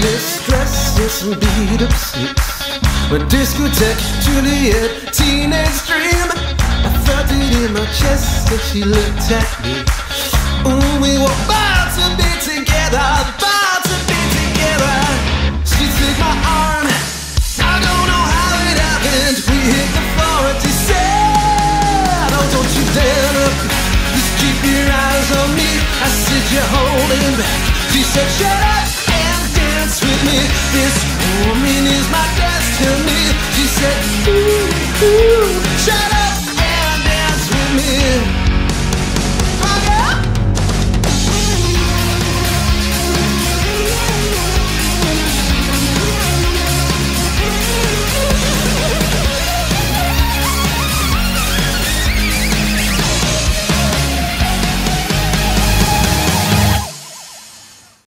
mistress and beat up six. With discotheque, Juliet, teenage dream. I felt it in my chest as she looked at me. Ooh, we were about to be together, about to be together. She took my arm. I don't know how it happened. We hit the floor and she said, Oh, don't you dare look. Just keep your eyes on me. I said, You're holding back. She said, ooh.